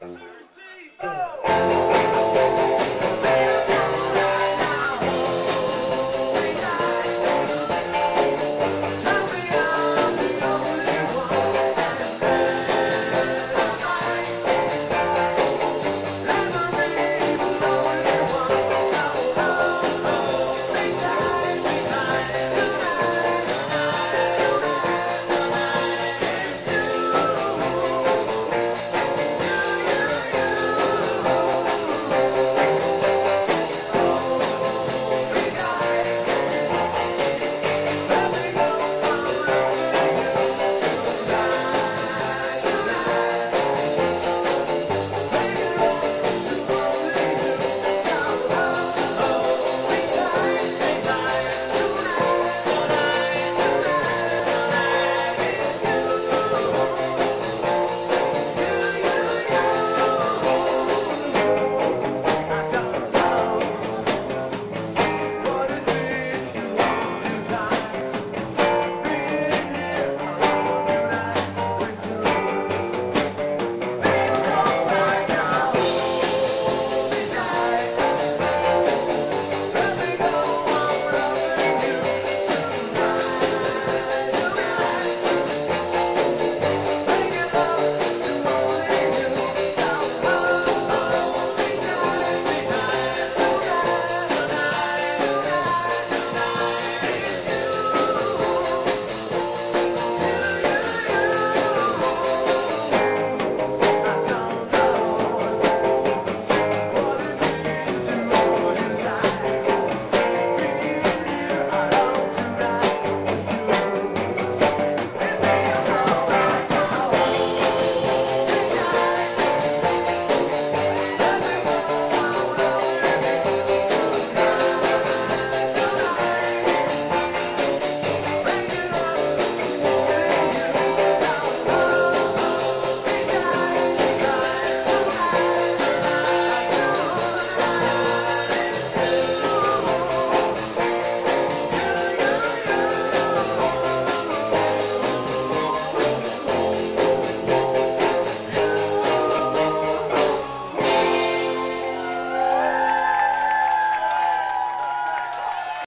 了